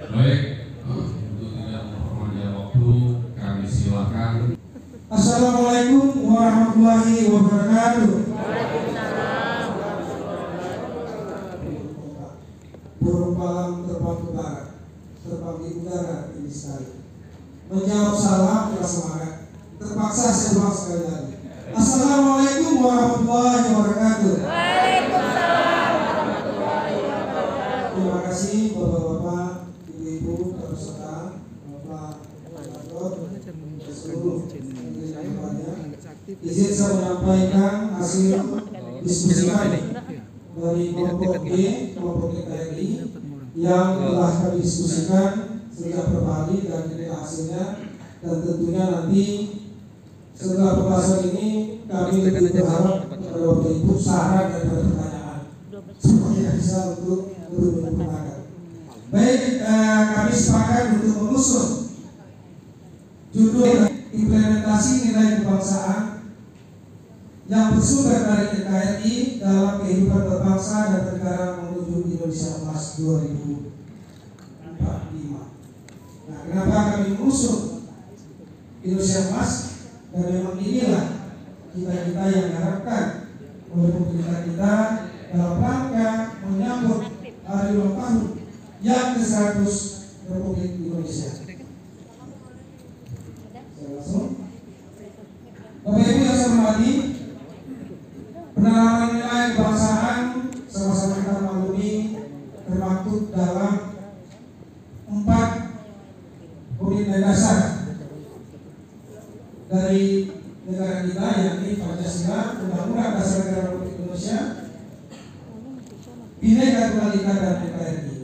Baik, untuk tidak memperpanjang waktu, kami silakan Assalamualaikum warahmatullahi wabarakatuh. Burung palang terbang ke barat, terbang di udara tinggi sekali. Menjawab salam dengan semangat. Terpaksa saya ulang sekali lagi. Assalamualaikum warahmatullahi wabarakatuh. Peserta, bapak, bapak, seluruh Izin saya menyampaikan hasil diskusi kami dari kelompok G, kelompok TKRI yang telah kami diskusikan sejak hari dan ini hasilnya dan tentunya nanti setelah pembahasan ini kami berharap kepada Bapak Ibu saran dan pertanyaan supaya bisa untuk lebih menyempurnakan. Baik, eh, kami sepakat untuk mengusung judul implementasi nilai kebangsaan yang bersumber dari NKRI dalam kehidupan berbangsa dan negara menuju Indonesia Emas 2045. Nah, kenapa kami mengusung Indonesia Emas? Dan memang inilah kita-kita yang diharapkan oleh pemerintah kita dalam rangka menyambut hari ulang tahun yang ke-100 Republik Indonesia. Bapak Ibu yang saya hormati, penanaman nilai kebangsaan sama-sama kita maklumi termaktub dalam empat nilai dasar dari negara kita yakni Pancasila, Undang-Undang Dasar Negara Republik Indonesia, Bhinneka Tunggal Ika dan NKRI.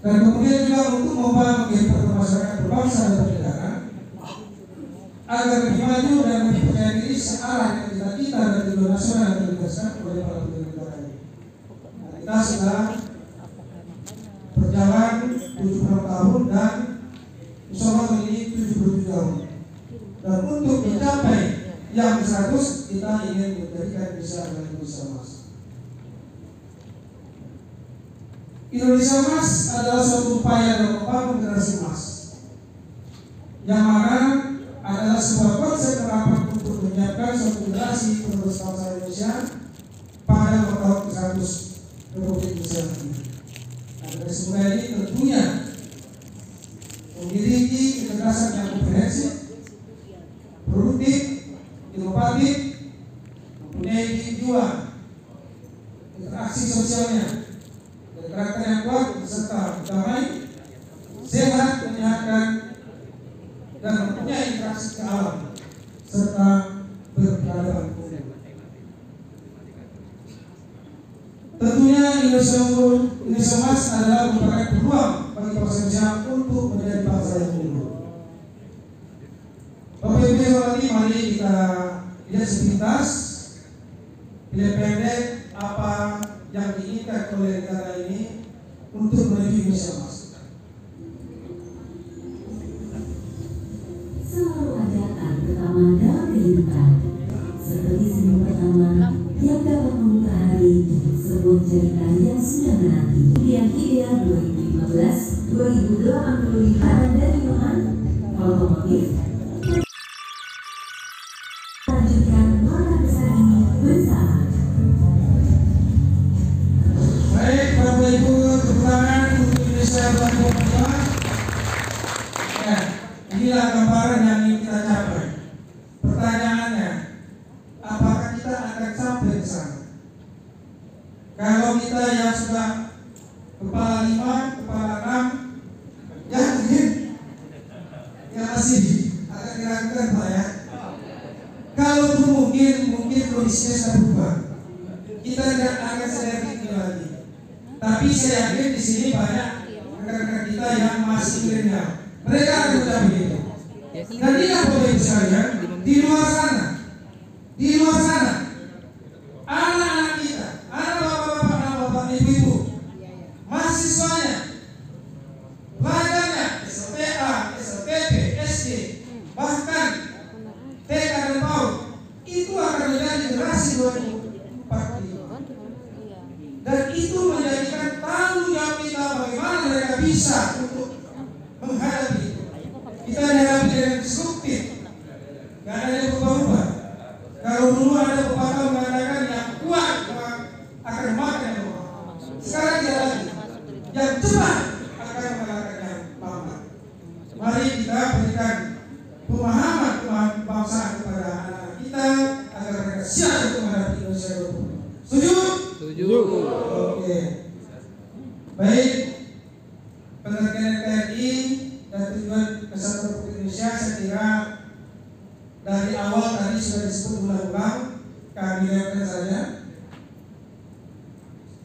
Dan kemudian juga untuk membangun kehidupan masyarakat berbangsa dan bernegara agar lebih maju dan lebih percaya diri searah dengan cita-cita dan tujuan nasional yang ditugaskan oleh para pemimpin negara ini. Nah, kita sudah berjalan 76 tahun dan insya Allah ini 77 tahun. Dan untuk mencapai yang ke-100 kita ingin menjadikan Indonesia adalah Indonesia Emas. Indonesia Emas adalah suatu upaya dalam membangun generasi emas yang mana adalah sebuah konsep terapan untuk menyiapkan suatu generasi penerus bangsa Indonesia pada tahun ke-100 Republik Indonesia. Nah, dari semula ini tentunya memiliki kecerdasan yang komprehensif, produktif, inovatif, mempunyai kejiwaan, interaksi sosialnya, karakter yang kuat serta damai, sehat, menyehatkan, dan mempunyai interaksi ke alam serta berperadaban. Tentunya Indonesia Unggul, Indonesia Emas adalah merupakan peluang bagi bangsa Indonesia untuk menjadi bangsa yang unggul. Bapak Ibu hormati, mari kita lihat sepintas, tidak pendek apa yang diinginkan oleh negara ini untuk menuju Indonesia. Kita yang sudah kepala lima, kepala enam, ya mungkin yang masih agak diragukan Pak ya. Kalau mungkin, mungkin kondisinya sudah berubah. Kita tidak akan ini lagi. Tapi saya yakin di sini banyak rekan-rekan kita yang masih milenial. Mereka akan mencapai itu. Dan Bapak Ibu sekalian, di luar sana, di luar sana, anak-anak kita, anak bapak-bapak, anak bapak ibu-ibu, mahasiswanya, pelajarnya, SLTA, SLTP, SD, bahkan TK dan PAUD, itu akan menjadi generasi 2045 dan itu menjadikan tanggung jawab kita bagaimana mereka bisa untuk menghadapi. Kita dihadapi dengan disruptif. Gak ada yang berubah-ubah. Kalau dulu ada pepatah mengatakan yang kuat akan makan. Sekarang tidak lagi. Yang cepat akan mengalahkan yang lambat. Mari kita berikan pemahaman pemahaman kebangsaan kepada anak-anak kita agar mereka siap untuk menghadapi Indonesia 20. Setuju? Setuju. Oke. Baik. Pengertian TNI tujuan Kesatuan Republik Indonesia saya kira dari awal tadi sudah disebut ulang-ulang lihatkan saja.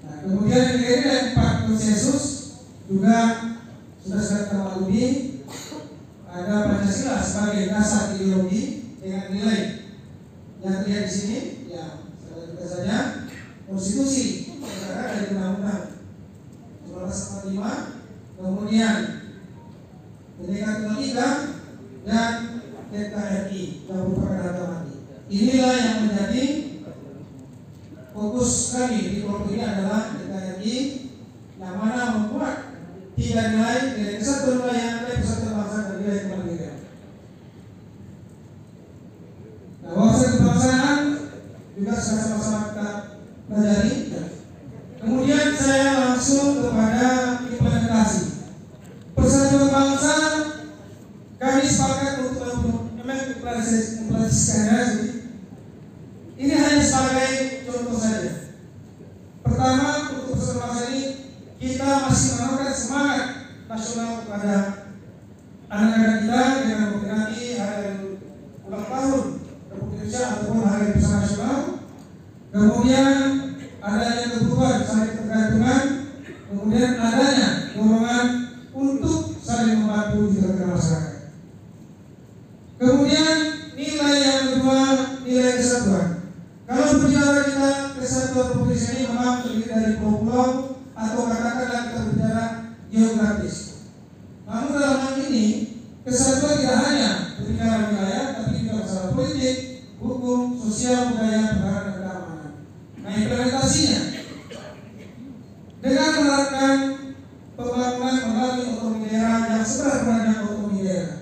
Nah, kemudian ini ada empat konsensus juga sudah kita maklumi ada Pancasila sebagai dasar ideologi dengan nilai. Yang terlihat di sini ya kita saja konstitusi negara dari undang-undang. 1945 kemudian Merdeka Tunggal Ika dan merupakan data mati. Inilah yang menjadi fokus kami di kelompok ini adalah NKRI yang mana membuat tiga nilai nilai kesatuan wilayah, nilai persatuan bangsa dan nilai kemandirian. Nah, wawasan kebangsaan juga sudah sama-sama kita pelajari. Kemudian saya langsung kepada implementasi. Persatuan bangsa kami sepakat untuk implementasikannya. Ini hanya sebagai contoh saja. Pertama, untuk persatuan bangsa ini kita masih menawarkan semangat nasional kepada kita dengan memperingati hari ulang tahun Republik Indonesia ataupun hari besar nasional. Kemudian adanya kebutuhan saling ketergantungan, kemudian adanya dorongan untuk saling membantu di tengah masyarakat. Kemudian nilai yang kedua nilai kesatuan. Kalau berbicara kita kesatuan Republik ini memang terdiri dari pulau-pulau atau katakanlah kita berbicara geografis. Namun dalam hal ini tidak hanya berbicara wilayah, tapi juga masalah politik, hukum, sosial, budaya, pertahanan dan keamanan. Nah implementasinya dengan menerapkan pembangunan melalui otonomi daerah yang sebenarnya otonomi daerah.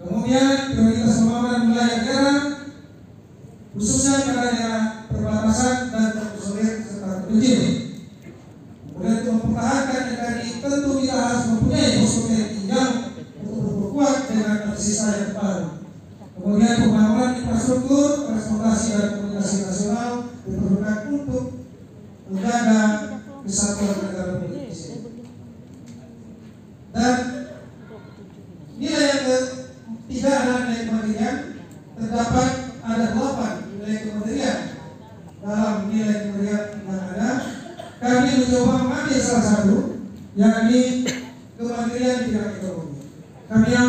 Kemudian prioritas pembangunan wilayah daerah khususnya pada daerah perbatasan dan terisolir serta terpencil. Kemudian untuk mempertahankan NKRI tentu kita harus mempunyai posko TNI yang untuk berkuat tersisa yang baru. Kemudian pembangunan infrastruktur, transportasi dan komunikasi nasional diperlukan untuk menjaga kesatuan negara Indonesia. Dan nilai yang ketiga adalah nilai kemandirian. Terdapat ada delapan nilai kemandirian dalam nilai kemandirian yang ada. Kami mencoba mengambil salah satu, yakni kemandirian di bidang ekonomi.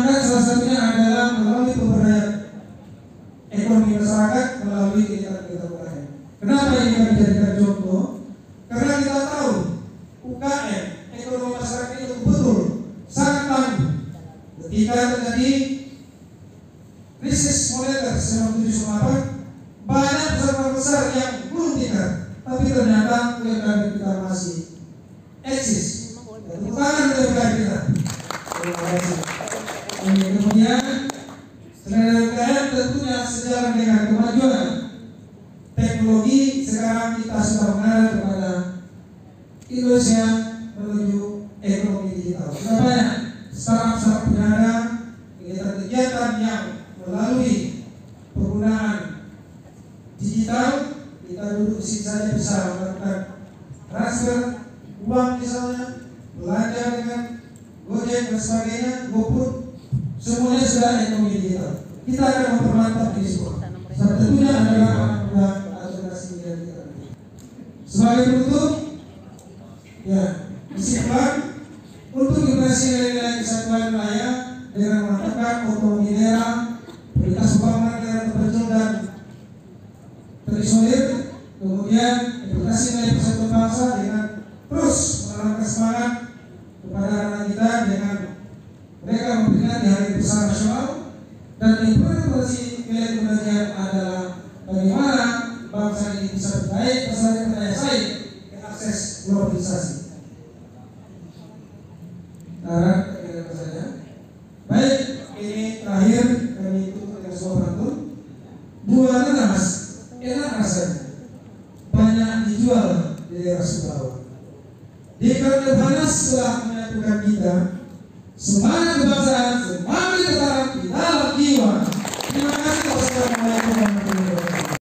Kami angkat salah satunya adalah melalui pemberdayaan ekonomi masyarakat melalui kegiatan-kegiatan UKM. Kenapa ini kami jadikan contoh? Karena kita tahu UKM ekonomi masyarakat itu betul sangat tangguh ketika terjadi krisis moneter 1978 banyak perusahaan besar yang gulung tikar tapi ternyata UMKM kita masih eksis tepuk tangan untuk UMKM kita terima kasih Oke, kemudian selain UMKM tentunya sejalan dengan kemajuan teknologi sekarang kita sudah mengarah kepada Indonesia menuju ekonomi digital. Sudah banyak startup-startup yang ada kegiatan-kegiatan yang melalui penggunaan digital kita duduk di sini saja bisa melakukan transfer uang misalnya belanja dengan Gojek dan sebagainya maupun semuanya sudah ekonomi digital. Kita akan mempermantap di semua. Salah satunya adalah anak muda. Sebagai penutup, ya kesimpulan untuk generasi nilai-nilai kesatuan wilayah dengan menetapkan otonomi daerah, prioritas pembangunan daerah terpencil dan terisolir, kemudian implementasi nilai persatuan bangsa dengan terus menanamkan semangat kepada anak kita dengan mereka memberikan di hari besar nasional dan implementasi nilai kemanusiaan adalah bagaimana bangsa ini bisa baik, bersaing, berdaya saing, dan akses globalisasi. Kita saja. Baik, ini terakhir kami tutup dengan sebuah pantun.